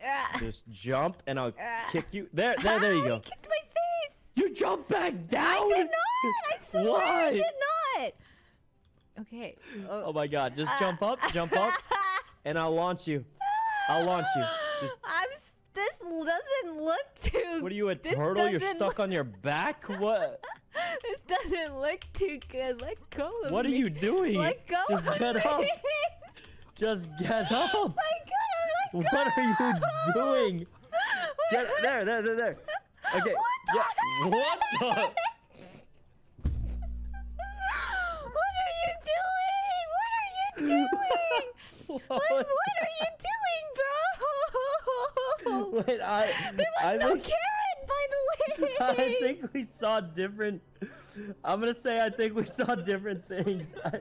Just jump, and I'll kick you. There, there, there you go. You kicked my face. You jump back down. I did not. I swear I did not. Okay. Oh. oh my God! Just jump up, jump up, and I'll launch you. I'll launch you. Just, I'm. This doesn't look too. what are you, a turtle? You're stuck on your back? What? This doesn't look too good. Let go of What are you doing? Let go Just of get me. up. Just get up. My God, let What are you doing? Get there, there, there, there. Okay. What Yeah. What the? What are you doing? What are you doing? what, what are you doing, bro? Wait, I, there was I no think, carrot, by the way. I think we saw different. I'm gonna say I think we saw different things. I,